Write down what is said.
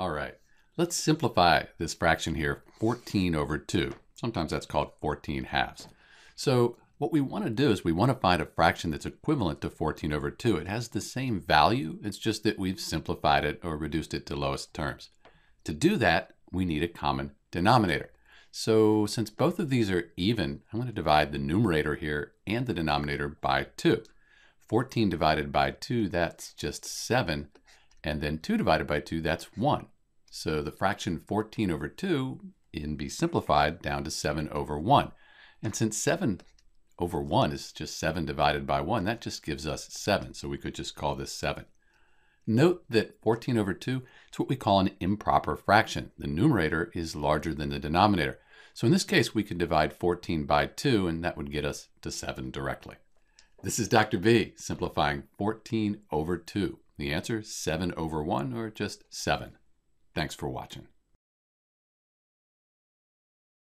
All right, let's simplify this fraction here, 14 over 2. Sometimes that's called 14 halves. So what we want to do is we want to find a fraction that's equivalent to 14 over 2. It has the same value, it's just that we've simplified it or reduced it to lowest terms. To do that, we need a common denominator. So since both of these are even, I'm going to divide the numerator here and the denominator by 2. 14 divided by 2, that's just 7. And then 2 divided by 2, that's 1. So the fraction 14 over 2 can be simplified down to 7 over 1. And since 7 over 1 is just 7 divided by 1. That just gives us 7, so we could just call this 7. Note that 14 over 2 is what we call an improper fraction. The numerator is larger than the denominator. So in this case, we could divide 14 by 2, and that would get us to 7 directly. This is Dr. B, simplifying 14 over 2. The answer, 7 over 1, or just 7. Thanks for watching.